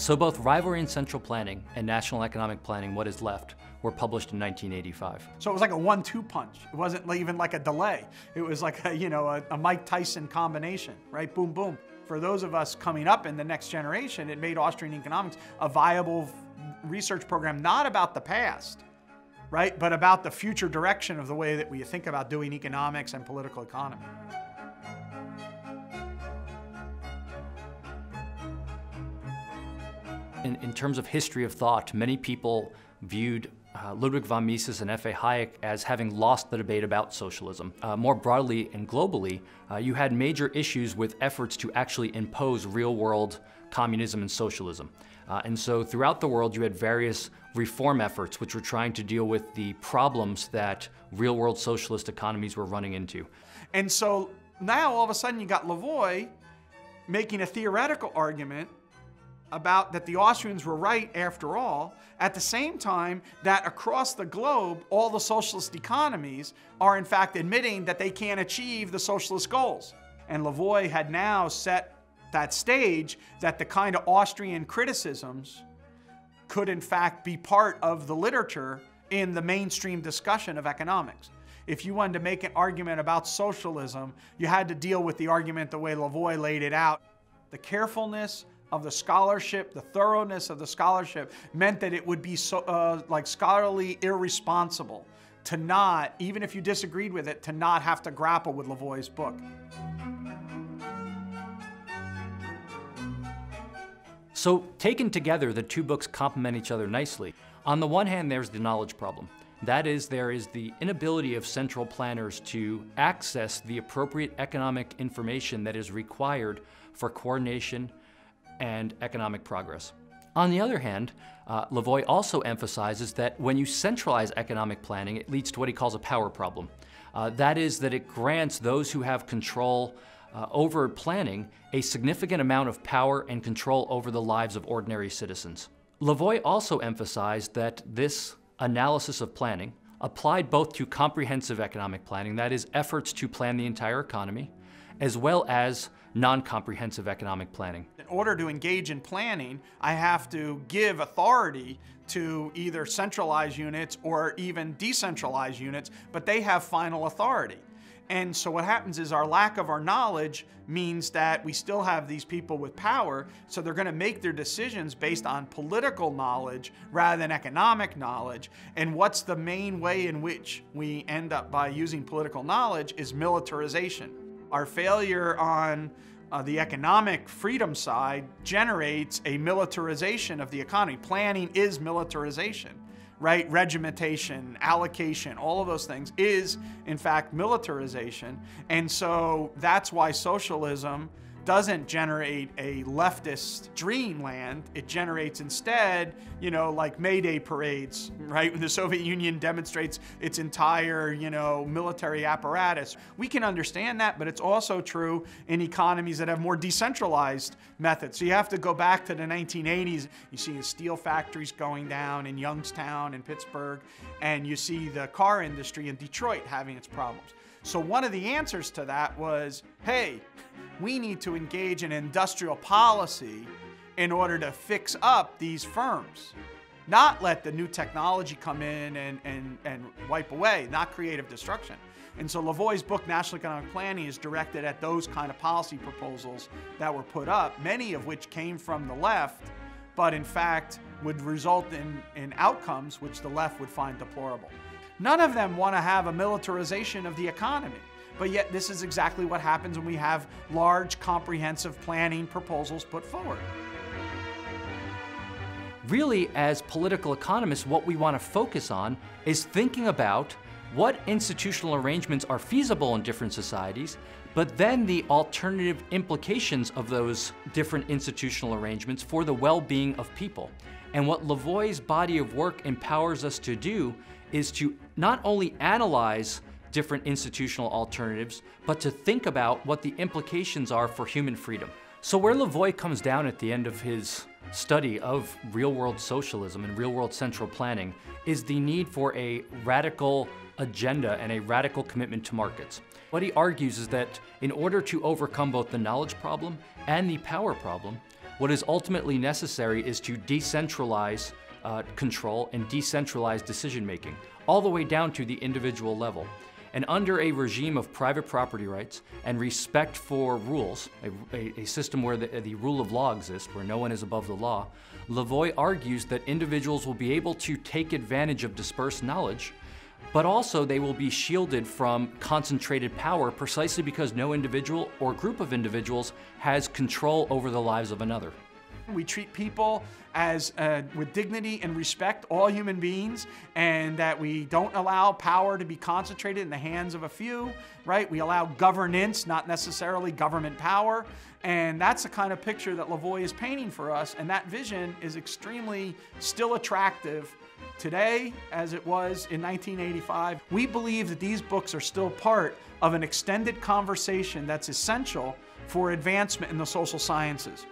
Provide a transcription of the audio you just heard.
So both Rivalry and Central Planning and National Economic Planning, What is Left, were published in 1985. So it was like a one-two punch. It wasn't even like a delay. It was like a, you know, a, a Mike Tyson combination, right? Boom, boom. For those of us coming up in the next generation, it made Austrian economics a viable research program, not about the past, right? But about the future direction of the way that we think about doing economics and political economy. In, in terms of history of thought, many people viewed uh, Ludwig von Mises and F.A. Hayek as having lost the debate about socialism. Uh, more broadly and globally, uh, you had major issues with efforts to actually impose real-world communism and socialism. Uh, and so throughout the world, you had various reform efforts which were trying to deal with the problems that real-world socialist economies were running into. And so now all of a sudden you got Lavoie making a theoretical argument about that the Austrians were right after all, at the same time that across the globe, all the socialist economies are in fact admitting that they can't achieve the socialist goals. And Lavoie had now set that stage that the kind of Austrian criticisms could in fact be part of the literature in the mainstream discussion of economics. If you wanted to make an argument about socialism, you had to deal with the argument the way Lavoie laid it out. The carefulness of the scholarship, the thoroughness of the scholarship meant that it would be so, uh, like scholarly irresponsible to not, even if you disagreed with it, to not have to grapple with Lavoie's book. So taken together, the two books complement each other nicely. On the one hand, there's the knowledge problem. That is, there is the inability of central planners to access the appropriate economic information that is required for coordination and economic progress. On the other hand, uh, Lavoie also emphasizes that when you centralize economic planning, it leads to what he calls a power problem. Uh, that is that it grants those who have control uh, over planning a significant amount of power and control over the lives of ordinary citizens. Lavoie also emphasized that this analysis of planning applied both to comprehensive economic planning, that is, efforts to plan the entire economy, as well as non-comprehensive economic planning. In order to engage in planning, I have to give authority to either centralized units or even decentralized units, but they have final authority. And so what happens is our lack of our knowledge means that we still have these people with power, so they're gonna make their decisions based on political knowledge rather than economic knowledge. And what's the main way in which we end up by using political knowledge is militarization. Our failure on uh, the economic freedom side generates a militarization of the economy. Planning is militarization, right? Regimentation, allocation, all of those things is, in fact, militarization. And so that's why socialism doesn't generate a leftist dreamland. It generates instead, you know, like May Day parades, right? When the Soviet Union demonstrates its entire, you know, military apparatus. We can understand that, but it's also true in economies that have more decentralized methods. So you have to go back to the 1980s. You see the steel factories going down in Youngstown and Pittsburgh, and you see the car industry in Detroit having its problems. So one of the answers to that was, hey, we need to engage in industrial policy in order to fix up these firms. Not let the new technology come in and, and, and wipe away, not creative destruction. And so Lavoie's book, National Economic Planning, is directed at those kind of policy proposals that were put up, many of which came from the left, but in fact would result in, in outcomes which the left would find deplorable. None of them want to have a militarization of the economy. But yet, this is exactly what happens when we have large, comprehensive planning proposals put forward. Really, as political economists, what we want to focus on is thinking about what institutional arrangements are feasible in different societies, but then the alternative implications of those different institutional arrangements for the well-being of people. And what Lavoie's body of work empowers us to do is to not only analyze different institutional alternatives, but to think about what the implications are for human freedom. So where Lavoie comes down at the end of his study of real-world socialism and real-world central planning is the need for a radical agenda and a radical commitment to markets. What he argues is that in order to overcome both the knowledge problem and the power problem, What is ultimately necessary is to decentralize uh, control and decentralize decision making, all the way down to the individual level. And under a regime of private property rights and respect for rules, a, a, a system where the, the, rule of law exists, where no one is above the law, Lavoie argues that individuals will be able to take advantage of dispersed knowledge, but also they will be shielded from concentrated power precisely because no individual or group of individuals has control over the lives of another. We treat people as uh, with dignity and respect, all human beings, and that we don't allow power to be concentrated in the hands of a few, right? We allow governance, not necessarily government power. And that's the kind of picture that Lavoie is painting for us. And that vision is extremely still attractive today as it was in 1985. We believe that these books are still part of an extended conversation that's essential for advancement in the social sciences.